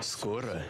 Скоро